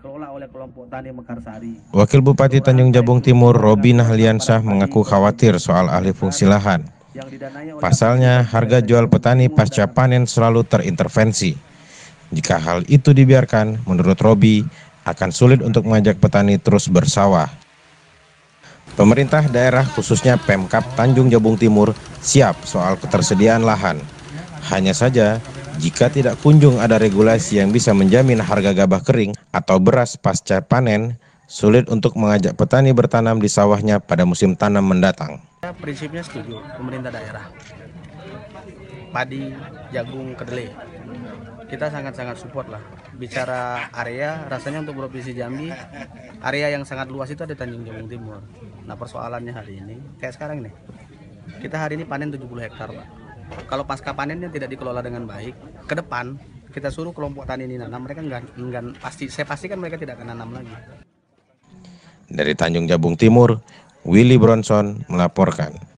dikelola oleh kelompok tani Mekarsari. Wakil Bupati Tanjung Jabung Timur, Robi Nahliansyah mengaku khawatir soal alih fungsi lahan. Pasalnya, harga jual petani pasca panen selalu terintervensi. Jika hal itu dibiarkan, menurut Robi, akan sulit untuk mengajak petani terus bersawah. Pemerintah daerah khususnya Pemkap Tanjung Jabung Timur siap soal ketersediaan lahan. Hanya saja, jika tidak kunjung ada regulasi yang bisa menjamin harga gabah kering atau beras pasca panen, sulit untuk mengajak petani bertanam di sawahnya pada musim tanam mendatang. Prinsipnya setuju pemerintah daerah. Padi, jagung, kedelai. Kita sangat-sangat support lah. Bicara area, rasanya untuk Provinsi Jambi, area yang sangat luas itu ada Tanjung Jabung Timur. Nah persoalannya hari ini, kayak sekarang nih, kita hari ini panen 70 hektar Pak kalau pasca panennya tidak dikelola dengan baik, ke depan kita suruh kelompok tani ini nanam, mereka enggak, enggak pasti saya pastikan mereka tidak akan nanam lagi. Dari Tanjung Jabung Timur, Willy Bronson melaporkan.